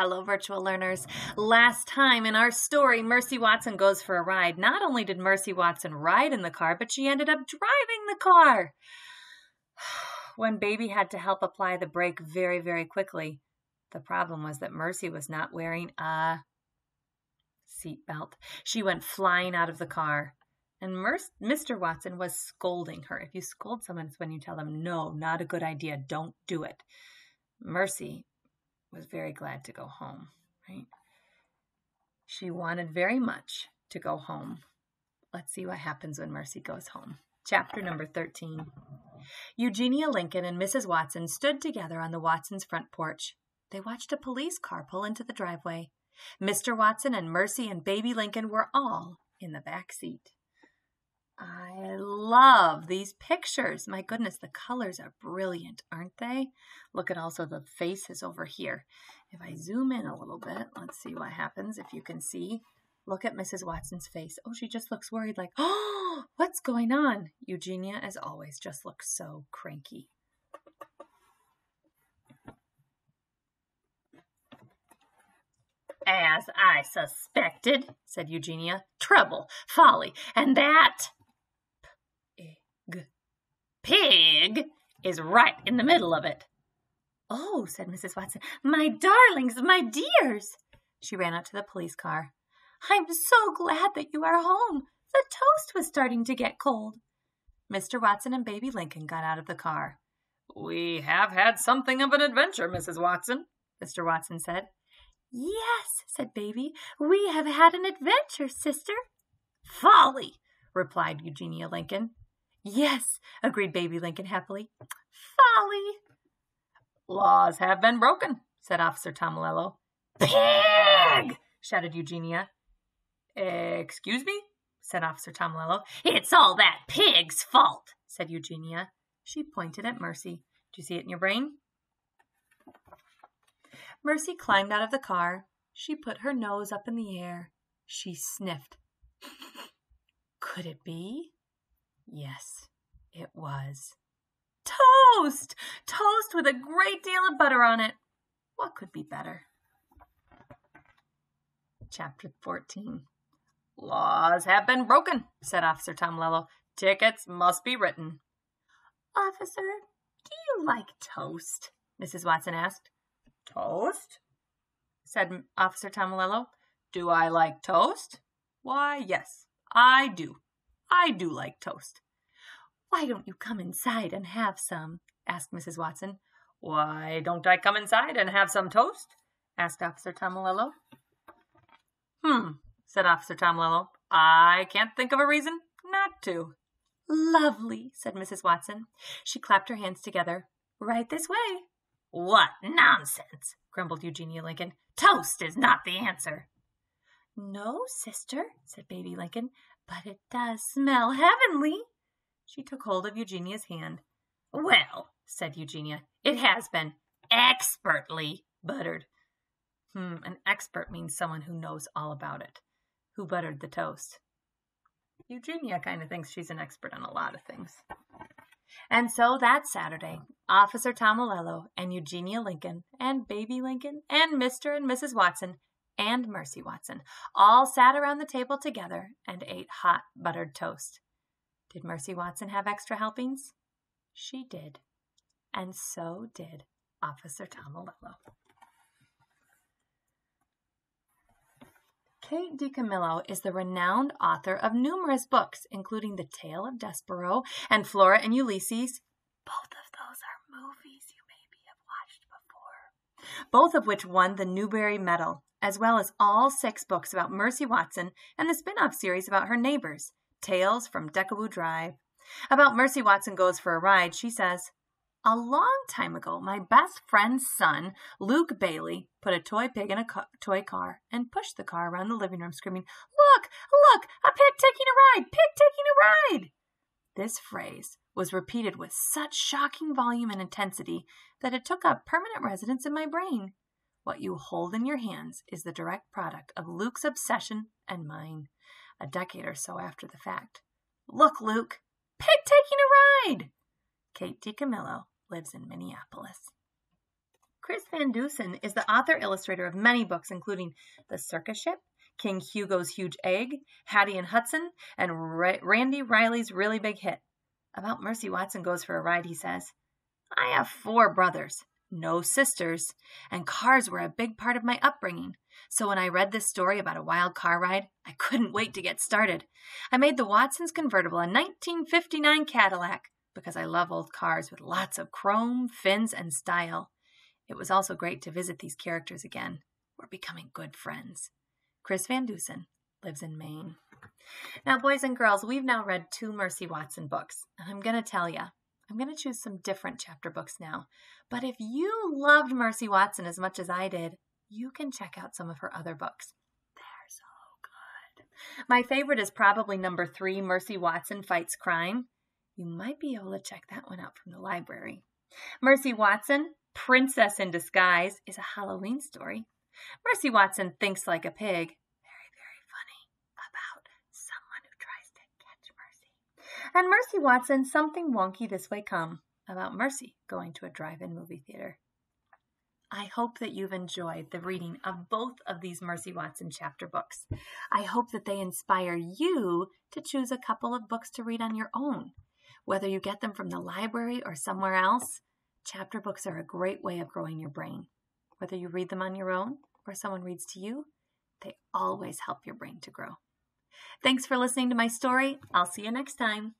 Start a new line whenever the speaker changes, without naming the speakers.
Hello, virtual learners. Last time in our story, Mercy Watson goes for a ride. Not only did Mercy Watson ride in the car, but she ended up driving the car. When Baby had to help apply the brake very, very quickly, the problem was that Mercy was not wearing a seatbelt. She went flying out of the car. And Mr. Watson was scolding her. If you scold someone, it's when you tell them, no, not a good idea, don't do it. Mercy was very glad to go home, right? She wanted very much to go home. Let's see what happens when Mercy goes home. Chapter number 13. Eugenia Lincoln and Mrs. Watson stood together on the Watsons' front porch. They watched a police car pull into the driveway. Mr. Watson and Mercy and baby Lincoln were all in the back seat. I love these pictures. My goodness, the colors are brilliant, aren't they? Look at also the faces over here. If I zoom in a little bit, let's see what happens if you can see. Look at Mrs. Watson's face. Oh, she just looks worried, like, oh, what's going on? Eugenia, as always, just looks so cranky. As I suspected, said Eugenia. Trouble, folly, and that pig is right in the middle of it. Oh, said Mrs. Watson, my darlings, my dears. She ran out to the police car. I'm so glad that you are home. The toast was starting to get cold. Mr. Watson and baby Lincoln got out of the car. We have had something of an adventure, Mrs. Watson, Mr. Watson said. Yes, said Baby, we have had an adventure, sister. Folly, replied Eugenia Lincoln. Yes, agreed Baby Lincoln happily. Folly. Laws have been broken, said Officer Tomilello. Pig! shouted Eugenia. Excuse me? said Officer Tomilello. It's all that pig's fault, said Eugenia. She pointed at Mercy. Do you see it in your brain? Mercy climbed out of the car. She put her nose up in the air. She sniffed. Could it be? Yes, it was. Toast! Toast with a great deal of butter on it. What could be better? Chapter 14 Laws have been broken, said Officer Tomilello. Tickets must be written. Officer, do you like toast? Mrs. Watson asked. Toast? said Officer Tomilello. Do I like toast? Why, yes, I do. I do like toast. Why don't you come inside and have some? asked Mrs. Watson. Why don't I come inside and have some toast? asked Officer Tomilello. Hmm, said Officer Tomilello. I can't think of a reason not to. Lovely, said Mrs. Watson. She clapped her hands together. Right this way. What nonsense, grumbled Eugenia Lincoln. Toast is not the answer. No, sister, said baby Lincoln, but it does smell heavenly. She took hold of Eugenia's hand. Well, said Eugenia, it has been expertly buttered. Hmm, an expert means someone who knows all about it. Who buttered the toast? Eugenia kind of thinks she's an expert on a lot of things. And so that Saturday, Officer Tomilello and Eugenia Lincoln and Baby Lincoln and Mr. and Mrs. Watson and Mercy Watson all sat around the table together and ate hot buttered toast. Did Mercy Watson have extra helpings? She did. And so did Officer Tomilello. Kate DiCamillo is the renowned author of numerous books, including The Tale of Despereaux and Flora and Ulysses. Both of those are movies you maybe have watched before. Both of which won the Newbery Medal, as well as all six books about Mercy Watson and the spin off series about her neighbors, Tales from Deckawoo Drive. About Mercy Watson Goes for a Ride, she says, A long time ago, my best friend's son, Luke Bailey, put a toy pig in a co- toy car and pushed the car around the living room, screaming, Look, look, a pig taking a ride, pig taking a ride. This phrase was repeated with such shocking volume and intensity that it took up permanent residence in my brain. What you hold in your hands is the direct product of Luke's obsession and mine a decade or so after the fact. Look, Luke, pig taking a ride! Kate DiCamillo lives in Minneapolis. Chris Van Dusen is the author illustrator of many books, including The Circus Ship, King Hugo's Huge Egg, Hattie and Hudson, and Ra- Randy Riley's Really Big Hit. About Mercy Watson Goes for a Ride, he says, I have four brothers, no sisters, and cars were a big part of my upbringing. So when I read this story about a wild car ride, I couldn't wait to get started. I made the Watsons convertible a 1959 Cadillac because I love old cars with lots of chrome, fins, and style. It was also great to visit these characters again. We're becoming good friends. Chris Van Dusen lives in Maine. Now, boys and girls, we've now read two Mercy Watson books, and I'm going to tell you, I'm going to choose some different chapter books now. But if you loved Mercy Watson as much as I did, you can check out some of her other books. They're so good. My favorite is probably number three Mercy Watson Fights Crime. You might be able to check that one out from the library. Mercy Watson, Princess in Disguise, is a Halloween story. Mercy Watson Thinks Like a Pig and Mercy Watson Something Wonky This Way Come about Mercy going to a drive in movie theater. I hope that you've enjoyed the reading of both of these Mercy Watson chapter books. I hope that they inspire you to choose a couple of books to read on your own. Whether you get them from the library or somewhere else, chapter books are a great way of growing your brain. Whether you read them on your own or someone reads to you, they always help your brain to grow. Thanks for listening to my story. I'll see you next time.